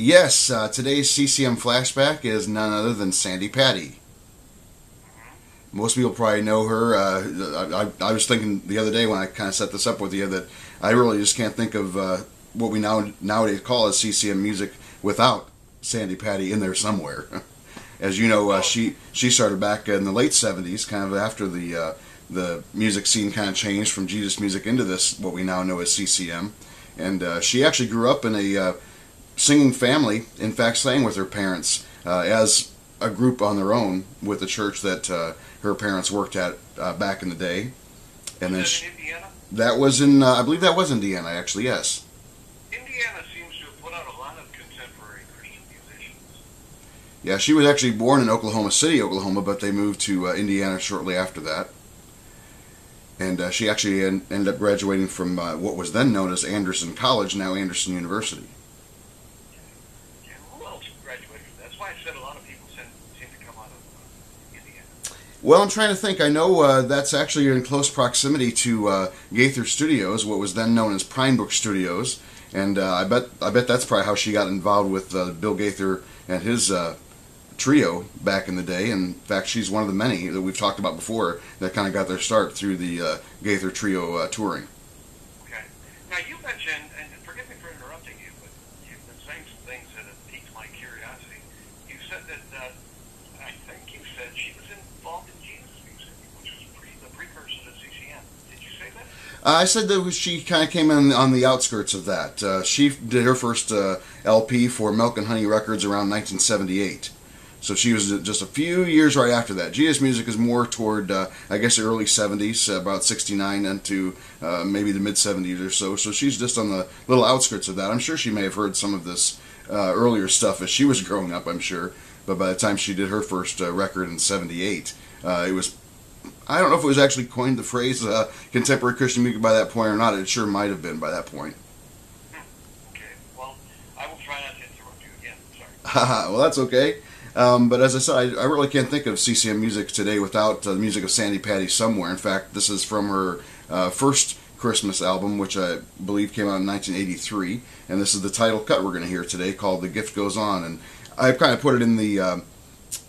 Yes, uh, today's CCM flashback is none other than Sandi Patty. Most people probably know her. Uh, I, I, was thinking the other day when I kind of set this up with you that I really just can't think of uh, what we now nowadays call as CCM music without Sandi Patty in there somewhere. As you know, uh, she she started back in the late '70s, kind of after the uh, the music scene kind of changed from Jesus music into this what we now know as CCM, and uh, she actually grew up in a singing family. In fact, sang with her parents uh, as a group on their own with the church that uh, her parents worked at back in the day. And then she, that was in I believe that was Indiana actually. Yes. Indiana seems to have put out a lot of contemporary Christian musicians. Yeah, she was actually born in Oklahoma City, Oklahoma, but they moved to uh, Indiana shortly after that. And uh, she actually en- ended up graduating from uh, what was then known as Anderson College, now Anderson University. Yeah, who else graduated That's why I said a lot of people seem to come out of uh, Indiana. Well, I'm trying to think. I know uh, that's actually in close proximity to uh, Gaither Studios, what was then known as Pinebrook Studios, and uh, I bet I bet that's probably how she got involved with Bill Gaither and his trio back in the day. In fact, she's one of the many that we've talked about before that kind of got their start through the uh, Gaither trio uh, touring. Okay. Now you mentioned, and forgive me for interrupting you, but you've been saying some things that have piqued my curiosity. You said that uh, I think you said she was involved in Jesus music, which was pre- the precursor to CCM. Did you say that? Uh, I said that she kind of came in on the outskirts of that. Uh, she did her first uh, LP for Milk and Honey Records around 1978. So she was just a few years right after that. Jesus Music is more toward, uh, I guess, the early 70s, uh, about 69 into uh, maybe the mid 70s or so. So she's just on the little outskirts of that. I'm sure she may have heard some of this uh, earlier stuff as she was growing up, I'm sure. But by the time she did her first uh, record in 78, uh, it was, I don't know if it was actually coined the phrase contemporary Christian music by that point or not. It sure might have been by that point. Okay, well, I will try not to interrupt you again. Sorry. well, that's okay. Um, but as I said, I, I, really can't think of CCM music today without uh, the music of Sandi Patty somewhere. In fact, this is from her uh, first Christmas album, which I believe came out in 1983, and this is the title cut we're going to hear today, called "The Gift Goes On." And I've kind of put it in the uh,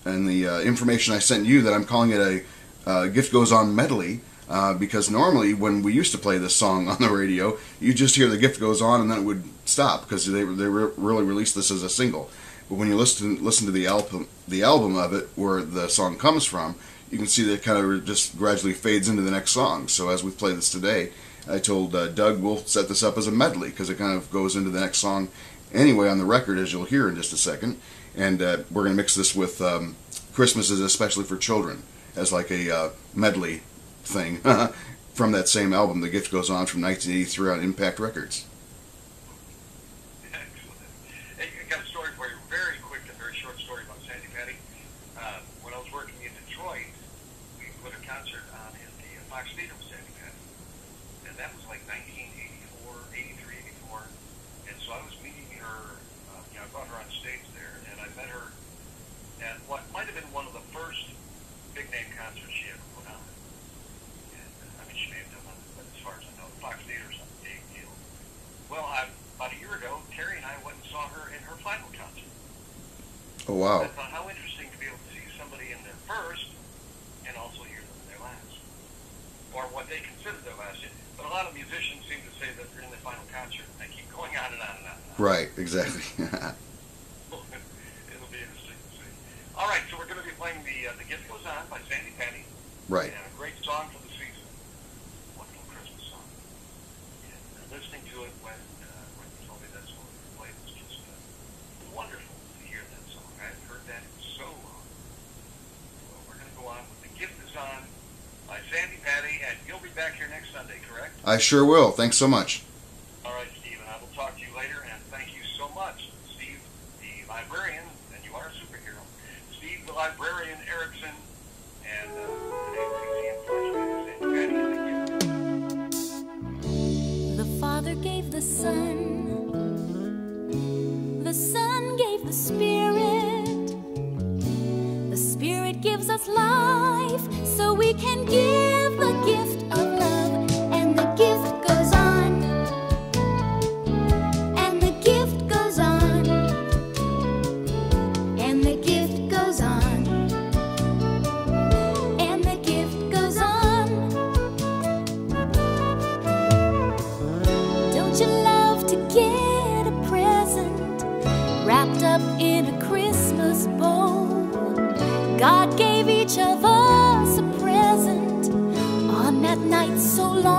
in the uh, information I sent you that I'm calling it a uh, "Gift Goes On" medley. Uh, because normally when we used to play this song on the radio, you just hear the gift goes on and then it would stop because they, they re- really released this as a single. But when you listen listen to the album the album of it, where the song comes from, you can see that it kind of just gradually fades into the next song. So as we play this today, I told uh, Doug we'll set this up as a medley because it kind of goes into the next song anyway on the record, as you'll hear in just a second. And uh, we're going to mix this with um, Christmas is especially for children as like a uh, medley thing from that same album. The gift goes on from 1983 on Impact Records. Wow. I thought, how interesting to be able to see somebody in their first and also hear them in their last. Or what they consider their last. But a lot of musicians seem to say that they're in their final concert. They keep going on and on and on. And on. Right, exactly. It'll be interesting to see. All right, so we're going to be playing the uh, The Gift Goes On by Sandi Patty. Right. And a great song for the season. Wonderful Christmas song. And uh, listening to it when, uh, when you told me that's what we played was just uh, wonderful that in so long. Well, we're going to go on with The Gift is On by Sandi Patty, and you'll be back here next Sunday, correct? I sure will. Thanks so much. All right, Steve, and I will talk to you later, and thank you so much, Steve, the librarian, and you are a superhero. Steve, the librarian, Ericson, and uh, The Father gave the Son, the Son gave the Spirit. The Spirit gives us life so we can give up in a Christmas bowl. God gave each of us a present on that night so long.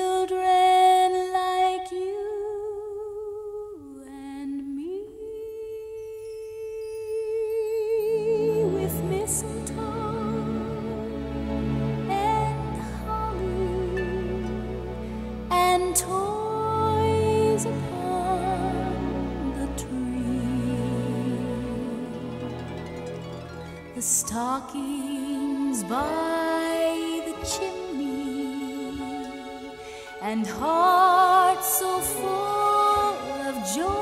toys upon the tree. The stockings by the chimney and hearts so full of joy.